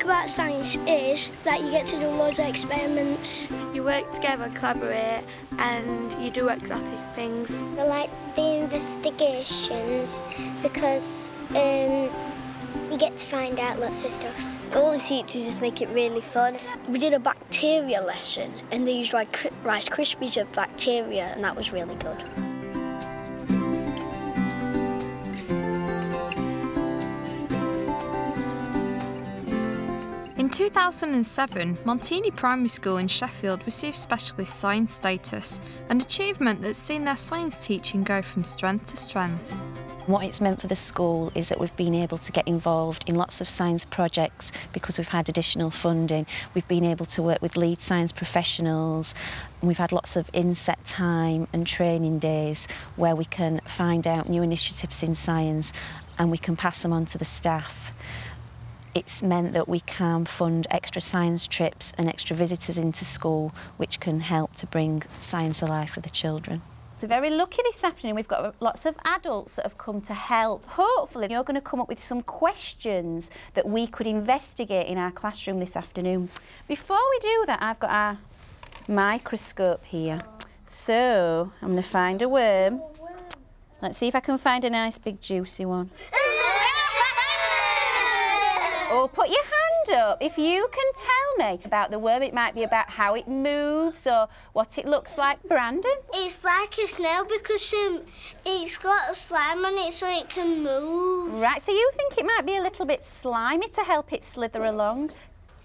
like about science is that you get to do loads of experiments. You work together collaborate and you do exotic things. I like the investigations because um, you get to find out lots of stuff. All the teachers just make it really fun. We did a bacteria lesson and they used like Rice Krispies of bacteria and that was really good. 2007, Monteney Primary School in Sheffield received specialist science status, an achievement that's seen their science teaching go from strength to strength. What it's meant for the school is that we've been able to get involved in lots of science projects because we've had additional funding. We've been able to work with lead science professionals. We've had lots of inset time and training days where we can find out new initiatives in science and we can pass them on to the staff. It's meant that we can fund extra science trips and extra visitors into school, which can help to bring science alive for the children. So very lucky this afternoon we've got lots of adults that have come to help. Hopefully you're going to come up with some questions that we could investigate in our classroom this afternoon. Before we do that I've got our microscope here. So I'm going to find a worm. Let's see if I can find a nice big juicy one. Or put your hand up if you can tell me about the worm. It might be about how it moves or what it looks like. Brandon? It's like a snail because um, it's got slime on it so it can move. Right, so you think it might be a little bit slimy to help it slither along?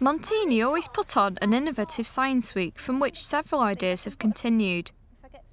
Monteney always put on an innovative science week from which several ideas have continued.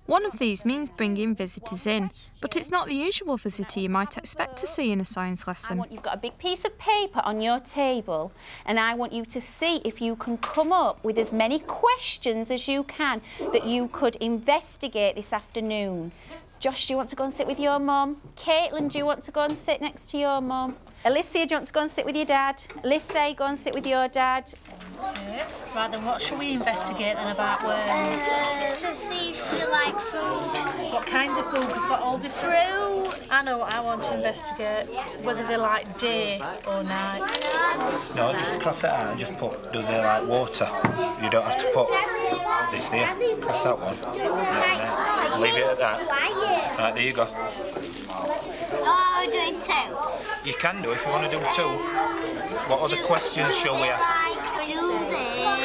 One of these means bringing visitors in, but it's not the usual visitor you might expect to see in a science lesson. Want you've got a big piece of paper on your table and I want you to see if you can come up with as many questions as you can that you could investigate this afternoon. Josh, do you want to go and sit with your mum? Caitlin, do you want to go and sit next to your mum? Alicia, do you want to go and sit with your dad? Alyssa, go and sit with your dad. Okay. Right then, what shall we investigate then about worms? Uh, to see if you like food. What kind of food? We've got all the Fruit. I know what I want to investigate, whether they like day or night. No, just cross it out and just put, do they like water? You don't have to put this here. Cross that one. Leave it at that. Right, there you go. Oh, we're doing two. You can do if you want to do two. What other questions shall we ask? Like, do they,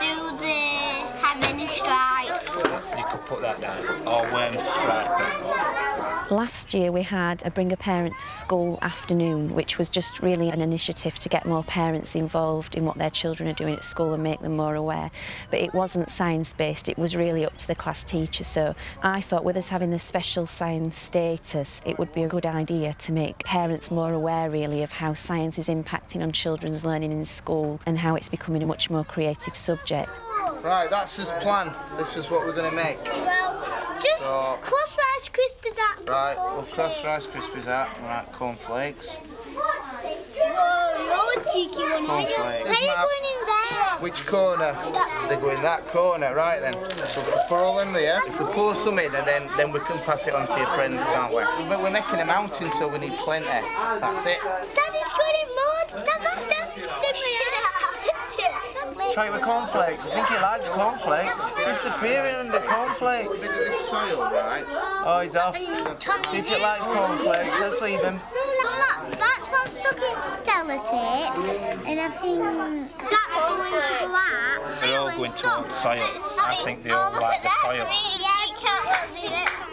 do they have any stripes? You could put that down. Or worm stripe. Last year we had a Bring a Parent to School afternoon, which was just really an initiative to get more parents involved in what their children are doing at school and make them more aware. But it wasn't science-based, it was really up to the class teacher. So I thought with us having the special science status, it would be a good idea to make parents more aware really of how science is impacting on children's learning in school and how it's becoming a much more creative subject. Right, that's his plan. This is what we're going to make. Just So- cross Rice Krispies out. Right, we'll cross Rice Krispies out. Right, cornflakes. Whoa, you're a cheeky one, aren't you? Where are you going in there? Which corner? They go in that corner, right then. So if we put all in there. If we pour some in, and then then we can pass it on to your friends, can't we? But we're making a mountain, so we need plenty. That's it. Daddy's going in mud. Dad, Dad, Dad's Try it with cornflakes. I think he likes cornflakes. Disappearing under cornflakes. Bit of this soil, right? Oh, he's off. See if he likes cornflakes. Let's leave him. That's one stuck in Stellatate, and I think that's going to go out. They're all going towards soil. I think they all like the soil. Yeah, you can't look see it from there.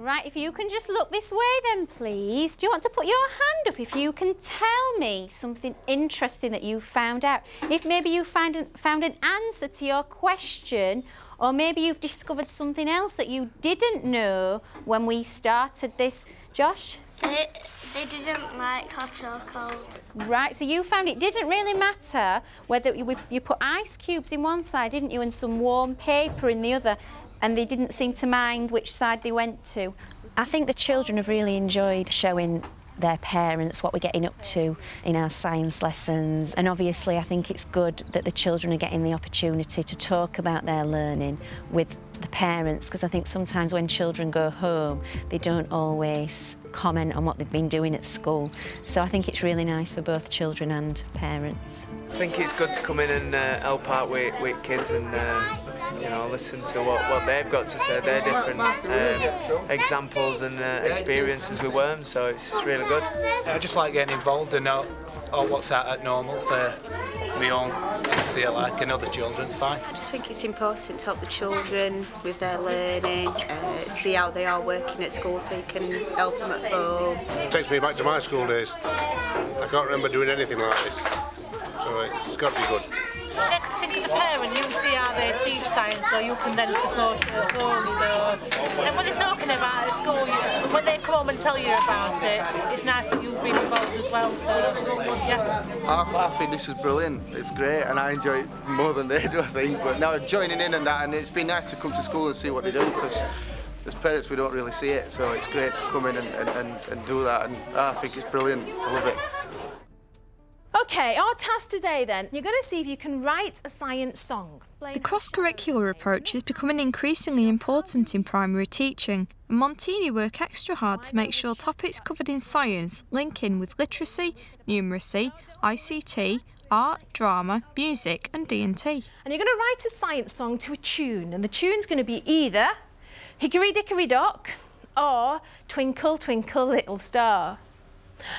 Right, if you can just look this way then, please. Do you want to put your hand up if you can tell me something interesting that you found out? If maybe you found an, found an answer to your question, or maybe you've discovered something else that you didn't know when we started this. Josh? They, they didn't like hot or cold. Right, so you found it didn't really matter whether you, you put ice cubes in one side, didn't you, and some warm paper in the other, and they didn't seem to mind which side they went to. I think the children have really enjoyed showing their parents, what we're getting up to in our science lessons. And obviously, I think it's good that the children are getting the opportunity to talk about their learning with the parents because I think sometimes when children go home, they don't always comment on what they've been doing at school. So I think it's really nice for both children and parents. I think it's good to come in and uh, help out with, with kids and um, you know listen to what, what they've got to say, their different um, examples and uh, experiences with worms. So it's really good. I just like getting involved and know all what's out at normal for my own see it like and other children's fine. I just think it's important to help the children with their learning, uh, see how they are working at school so you can help them at home. It takes me back to my school days. I can't remember doing anything like this. So it's got to be good. Next thing as a parent, you can see how they teach science, so you can then support it at home. So, and when they're talking about it at school, you, when they come home and tell you about it, it's nice that you've been involved as well. So, yeah. I, I think this is brilliant. It's great, and I enjoy it more than they do, I think. But now joining in and that, and it's been nice to come to school and see what they do because. As parents, we don't really see it, so it's great to come in and, and, and, and do that, and I think it's brilliant. I love it. Okay, our task today then, you're going to see if you can write a science song. The cross-curricular approach is becoming increasingly important in primary teaching, and Monteney work extra hard to make sure topics covered in science link in with literacy, numeracy, ICT, art, drama, music and D&T. And you're going to write a science song to a tune, and the tune's going to be either Hickory Dickory Dock or Twinkle Twinkle Little Star.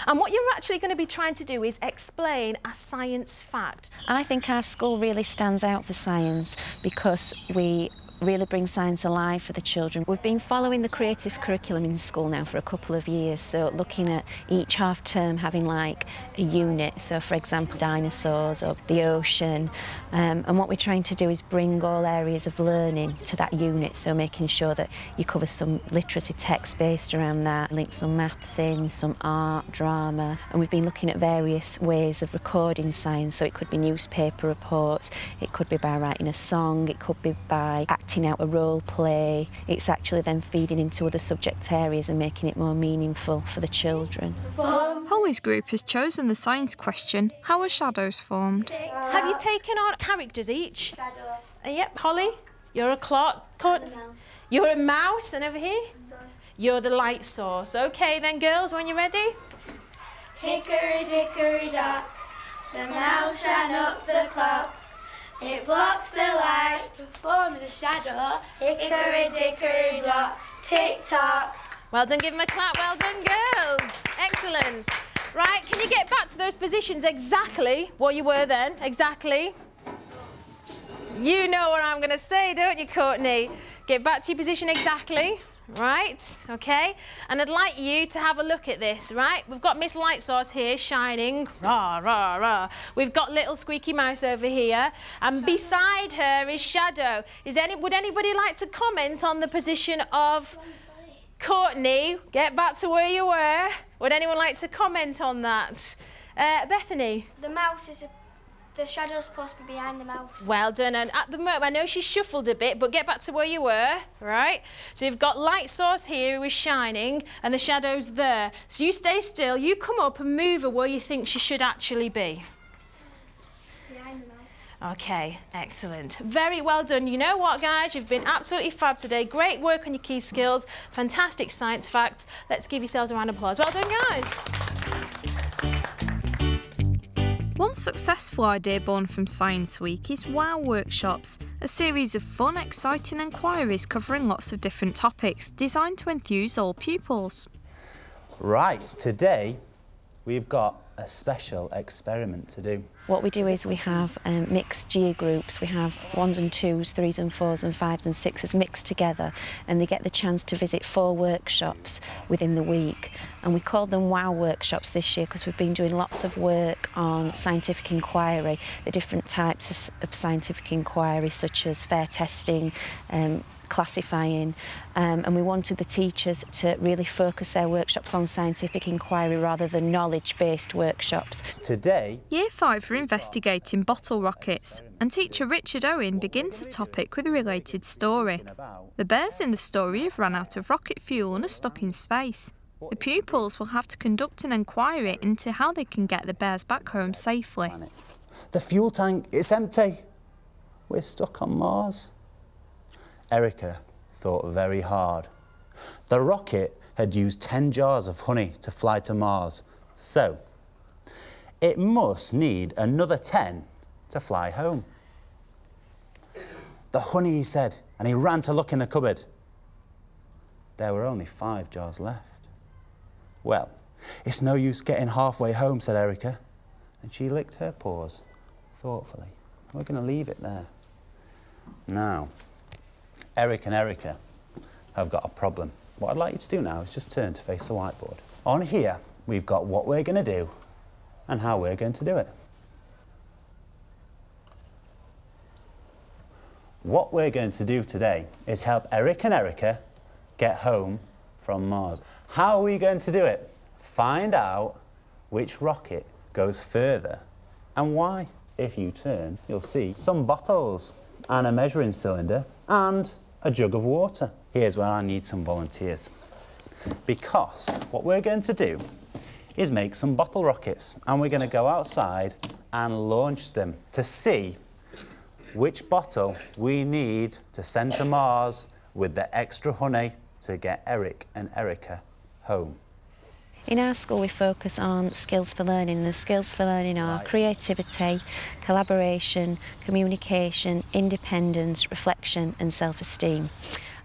And what you're actually going to be trying to do is explain a science fact. I think our school really stands out for science because we really bring science alive for the children. We've been following the creative curriculum in school now for a couple of years, so looking at each half term having like a unit, so for example dinosaurs or the ocean, um, and what we're trying to do is bring all areas of learning to that unit, so making sure that you cover some literacy text based around that, link some maths in, some art, drama, and we've been looking at various ways of recording science, so it could be newspaper reports, it could be by writing a song, it could be by acting acting out a role play. It's actually then feeding into other subject areas and making it more meaningful for the children. Holly's group has chosen the science question, how are shadows formed? Have you taken on characters each? Shadow. Uh, yep, Holly, you're a clock. You're a mouse, and over here? You're the light source. Okay then, girls, when you're ready? Hickory dickory dock, the mouse ran up the clock. It blocks the light, performs a shadow. Hickory dickory dock, tick tock. Well done, give them a clap. Well done, girls. Excellent. Right, can you get back to those positions exactly what you were then? Exactly. You know what I'm going to say, don't you, Courtney? Get back to your position exactly right? Okay, and I'd like you to have a look at this, right? We've got Miss Light Source here shining, rah, rah, rah. We've got little Squeaky Mouse over here, and beside her is Shadow. Is any, would anybody like to comment on the position of Courtney? Get back to where you were. Would anyone like to comment on that? Uh, Bethany? The mouse is a the shadow's supposed to be behind the mouse. Well done. And at the moment, I know she shuffled a bit, but get back to where you were, right? So you've got light source here who is shining, and the shadow's there. So you stay still, you come up and move her where you think she should actually be. Behind the mouse. Okay, excellent. Very well done. You know what, guys? You've been absolutely fab today. Great work on your key skills. Fantastic science facts. Let's give yourselves a round of applause. Well done, guys. One successful idea born from Science Week is WOW Workshops, a series of fun, exciting enquiries covering lots of different topics designed to enthuse all pupils. Right, today we've got a special experiment to do. What we do is we have um, mixed year groups. We have ones and twos, threes and fours and fives and sixes mixed together and they get the chance to visit four workshops within the week. And we call them WOW workshops this year because we've been doing lots of work on scientific inquiry, the different types of scientific inquiry such as fair testing, um, classifying um, and we wanted the teachers to really focus their workshops on scientific inquiry rather than knowledge-based workshops. Today, Year 5 are investigating bottle rockets and teacher Richard Owen begins the topic with a related story. The bears in the story have run out of rocket fuel and are stuck in space. The pupils will have to conduct an inquiry into how they can get the bears back home safely. The fuel tank, it's empty. We're stuck on Mars. Erica thought very hard. The rocket had used 10 jars of honey to fly to Mars, so it must need another 10 to fly home. The honey, he said, and he ran to look in the cupboard. There were only five jars left. Well, it's no use getting halfway home, said Erica, and she licked her paws thoughtfully. We're going to leave it there. Now, Eric and Erica have got a problem. What I'd like you to do now is just turn to face the whiteboard. On here, we've got what we're going to do and how we're going to do it. What we're going to do today is help Eric and Erica get home from Mars. How are we going to do it? Find out which rocket goes further and why. If you turn, you'll see some bottles and a measuring cylinder and a jug of water. Here's where I need some volunteers. Because what we're going to do is make some bottle rockets and we're going to go outside and launch them to see which bottle we need to send to Mars with the extra honey to get Eric and Erica home. In our school we focus on skills for learning. The skills for learning are creativity, collaboration, communication, independence, reflection and self-esteem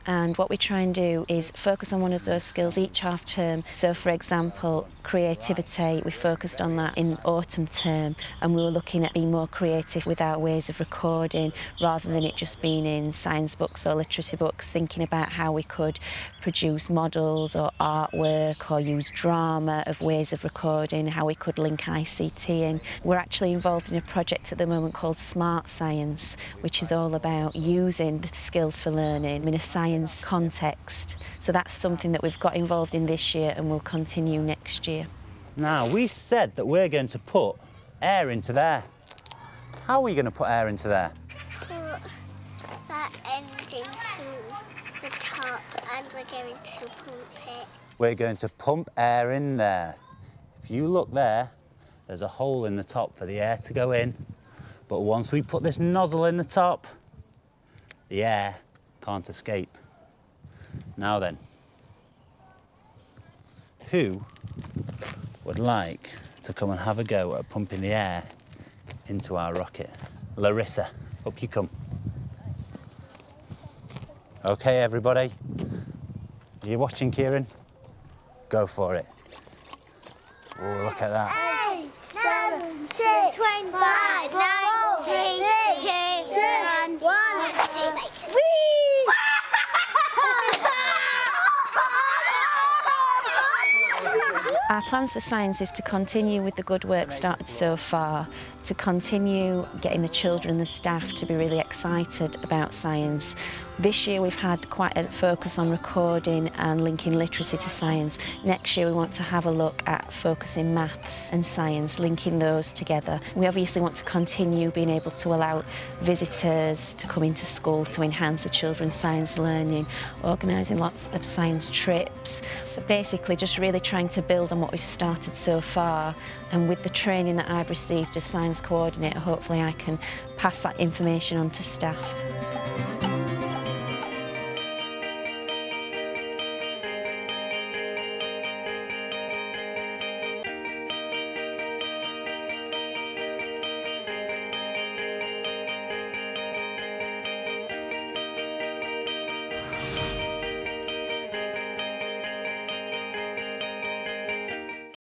and what we try and do is focus on one of those skills each half term. So for example, creativity, we focused on that in autumn term and we were looking at being more creative with our ways of recording rather than it just being in science books or literacy books, thinking about how we could produce models or artwork or use drama of ways of recording, how we could link ICT in. We're actually involved in a project at the moment called Smart Science, which is all about using the skills for learning in a science context. So that's something that we've got involved in this year and will continue next year. Now, we said that we're going to put air into there. How are we going to put air into there? Put that end into the top and we're going to pump it. We're going to pump air in there. If you look there, there's a hole in the top for the air to go in. But once we put this nozzle in the top, the air can't escape. Now then, who would like to come and have a go at pumping the air into our rocket? Larissa, up you come. Okay, everybody. Are you watching, Kieran? Go for it. Oh, look at that. Eight, seven, six, 19, Our plans for science is to continue with the good work started so far, to continue getting the children and the staff to be really excited about science. This year we've had quite a focus on recording and linking literacy to science. Next year we want to have a look at focusing maths and science, linking those together. We obviously want to continue being able to allow visitors to come into school to enhance the children's science learning, organising lots of science trips. So basically just really trying to build on what we've started so far and with the training that I've received as science coordinator hopefully I can pass that information on to staff.